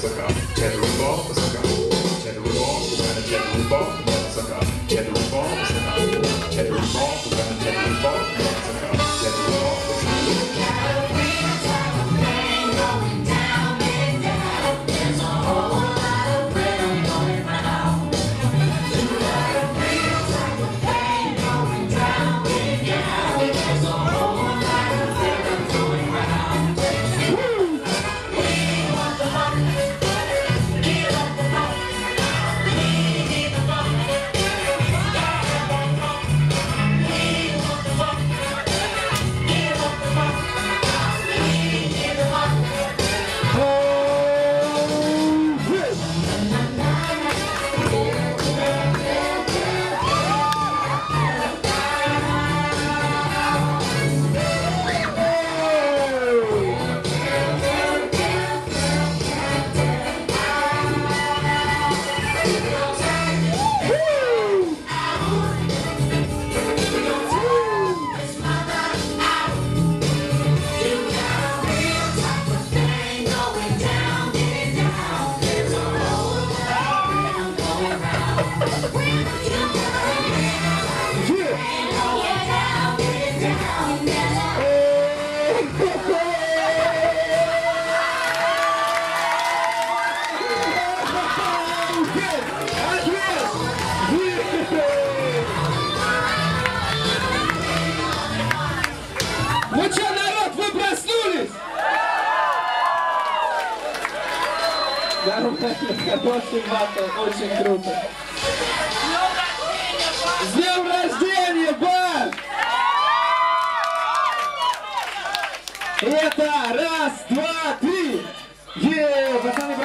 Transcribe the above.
click on. Ну что, народ, вы проснулись? Нормально, хороший батл, очень круто. С днем рождения, бар! Это раз, два, три! Е, пацаны.